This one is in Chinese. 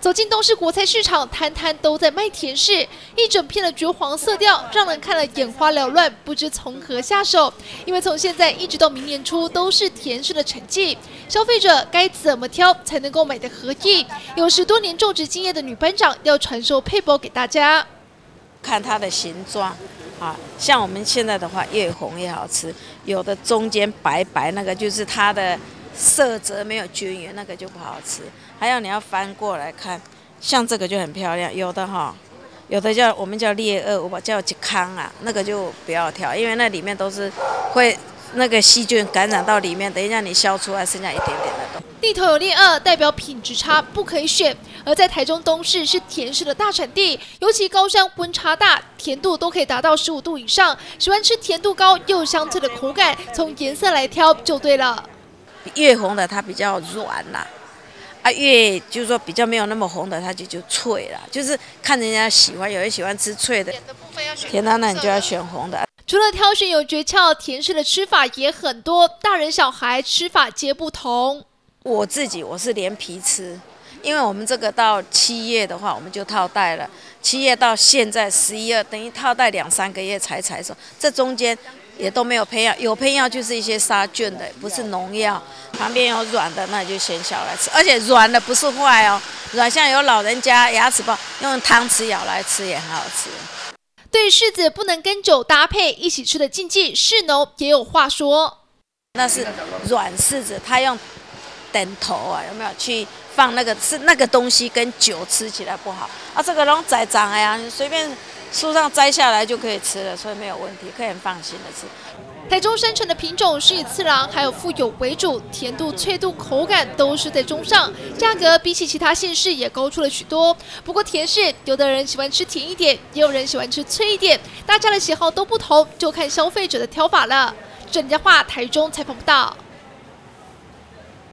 走进东市国菜市场，摊摊都在卖甜食，一整片的橘黄色调，让人看了眼花缭乱，不知从何下手。因为从现在一直到明年初都是甜食的产季，消费者该怎么挑才能够买的合意？有十多年种植经验的女班长要传授配包给大家，看它的形状，啊，像我们现在的话，越红越好吃，有的中间白白那个就是它的。色泽没有均匀，那个就不好吃。还有你要翻过来看，像这个就很漂亮。有的哈，有的叫我们叫烈恶，我叫吉康啊，那个就不要挑，因为那里面都是会那个细菌感染到里面，等一下你削出来剩下一点点的。地头有烈恶，代表品质差，不可以选。而在台中东市是甜食的大产地，尤其高山温差大，甜度都可以达到十五度以上。喜欢吃甜度高又香脆的口感，从颜色来挑就对了。越红的它比较软啦，啊，越就是说比较没有那么红的，它就就脆了。就是看人家喜欢，有人喜欢吃脆的，甜的那你就要选红的。除了挑选有诀窍，甜食的吃法也很多，大人小孩吃法皆不同。我自己我是连皮吃，因为我们这个到七月的话，我们就套袋了。七月到现在十一月，等于套袋两三个月才采收，这中间。也都没有喷药，有喷药就是一些杀菌的，不是农药。旁边有软的，那就先小来吃，而且软的不是坏哦，软像有老人家牙齿不好，用汤匙咬来吃也很好吃。对柿子不能跟酒搭配一起吃的禁忌，柿农也有话说。那是软柿子，他用等头啊，有没有去放那个是那个东西跟酒吃起来不好啊？这个拢在长呀，你随便。树上摘下来就可以吃了，所以没有问题，可以很放心的吃。台中生产的品种是以次郎还有富有为主，甜度、脆度、口感都是在中上，价格比起其他县市也高出了许多。不过甜食，有的人喜欢吃甜一点，也有人喜欢吃脆一点，大家的喜好都不同，就看消费者的挑法了。郑家话，台中采访不到。